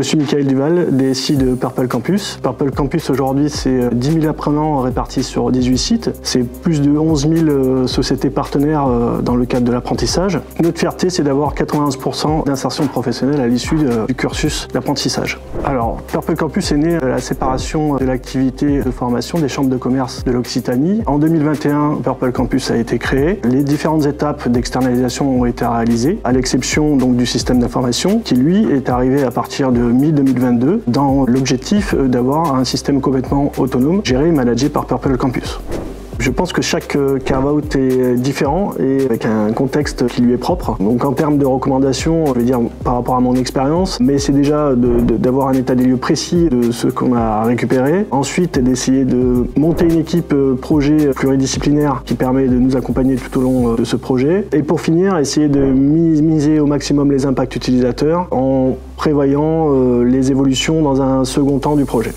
Je suis Michael Duval, DSI de Purple Campus. Purple Campus aujourd'hui, c'est 10 000 apprenants répartis sur 18 sites. C'est plus de 11 000 euh, sociétés partenaires euh, dans le cadre de l'apprentissage. Notre fierté, c'est d'avoir 91% d'insertion professionnelle à l'issue du cursus d'apprentissage. Alors, Purple Campus est né de la séparation de l'activité de formation des chambres de commerce de l'Occitanie. En 2021, Purple Campus a été créé. Les différentes étapes d'externalisation ont été réalisées, à l'exception donc du système d'information qui, lui, est arrivé à partir de mi-2022 dans l'objectif d'avoir un système complètement autonome géré et managé par Purple Campus. Je pense que chaque euh, carve-out est différent et avec un contexte qui lui est propre. Donc en termes de recommandations, je vais dire par rapport à mon expérience, mais c'est déjà d'avoir un état des lieux précis de ce qu'on a récupéré. Ensuite, d'essayer de monter une équipe euh, projet pluridisciplinaire qui permet de nous accompagner tout au long euh, de ce projet. Et pour finir, essayer de minimiser au maximum les impacts utilisateurs en prévoyant les évolutions dans un second temps du projet.